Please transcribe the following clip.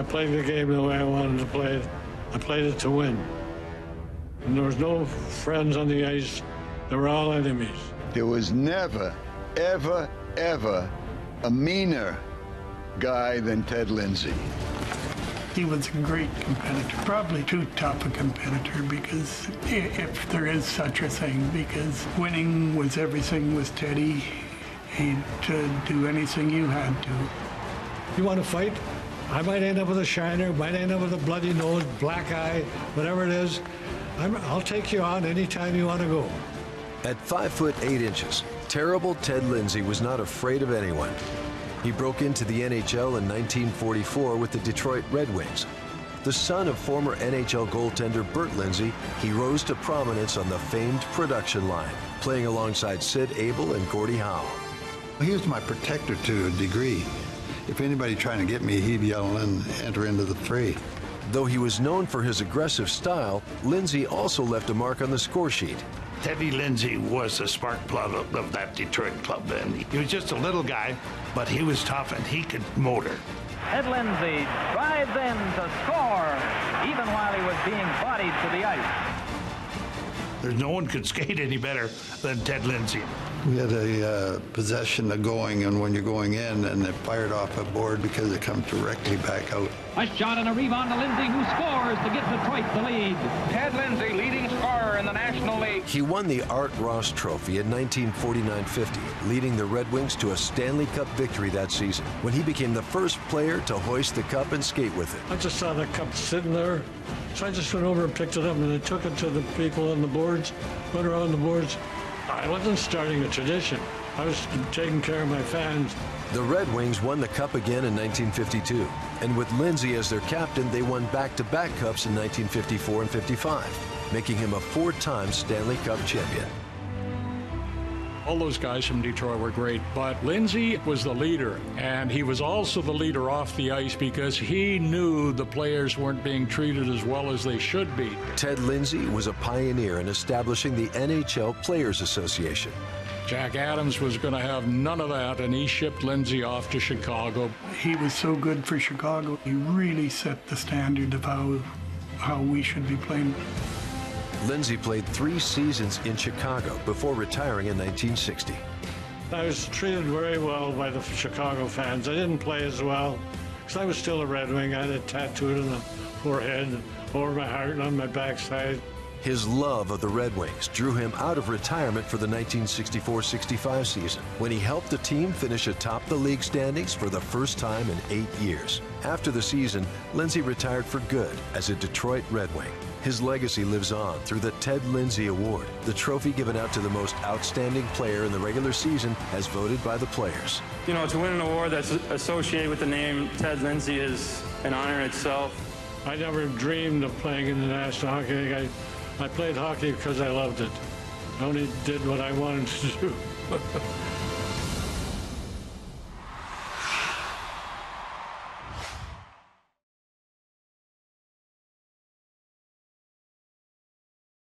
I played the game the way I wanted to play it. I played it to win. And there was no friends on the ice. They were all enemies. There was never, ever, ever a meaner guy than Ted Lindsay. He was a great competitor, probably too tough a competitor because if there is such a thing, because winning was everything with Teddy. He'd uh, do anything you had to. You want to fight? I might end up with a shiner, might end up with a bloody nose, black eye, whatever it is. i will take you on anytime you want to go. At 5 foot 8 inches, terrible Ted Lindsay was not afraid of anyone. He broke into the NHL in 1944 with the Detroit Red Wings. The son of former NHL goaltender Bert Lindsay, he rose to prominence on the famed production line, playing alongside Sid Abel and Gordie Howe. He was my protector to a degree. If anybody trying to get me, he'd yell and enter into the fray. Though he was known for his aggressive style, Lindsay also left a mark on the score sheet. Teddy Lindsay was the spark plug of, of that Detroit club. And he was just a little guy, but he was tough and he could motor. Ted Lindsay drives in to score, even while he was being bodied to the ice. There's no one could skate any better than Ted Lindsay. We had a uh, possession of going, and when you're going in, and it fired off a board because it comes directly back out. A shot and a rebound to Lindsay, who scores to get Detroit the lead. Ted Lindsay, leading scorer in the National League. He won the Art Ross Trophy in 1949-50, leading the Red Wings to a Stanley Cup victory that season, when he became the first player to hoist the cup and skate with it. I just saw the cup sitting there, so I just went over and picked it up, and I took it to the people on the boards, went around the boards, I wasn't starting a tradition. I was taking care of my fans. The Red Wings won the Cup again in 1952, and with Lindsay as their captain, they won back-to-back Cups in 1954 and 55, making him a four-time Stanley Cup champion. All those guys from Detroit were great, but Lindsay was the leader, and he was also the leader off the ice because he knew the players weren't being treated as well as they should be. Ted Lindsay was a pioneer in establishing the NHL Players Association. Jack Adams was going to have none of that, and he shipped Lindsay off to Chicago. He was so good for Chicago. He really set the standard of how, how we should be playing. Lindsay played three seasons in Chicago before retiring in 1960. I was treated very well by the Chicago fans. I didn't play as well because I was still a Red Wing. I had a tattooed on the forehead, over my heart, and on my backside. His love of the Red Wings drew him out of retirement for the 1964-65 season, when he helped the team finish atop the league standings for the first time in eight years. After the season, Lindsay retired for good as a Detroit Red Wing. His legacy lives on through the Ted Lindsay Award, the trophy given out to the most outstanding player in the regular season as voted by the players. You know, to win an award that's associated with the name Ted Lindsay is an honor in itself. I never dreamed of playing in the National Hockey League. I, I played hockey because I loved it. I only did what I wanted to do.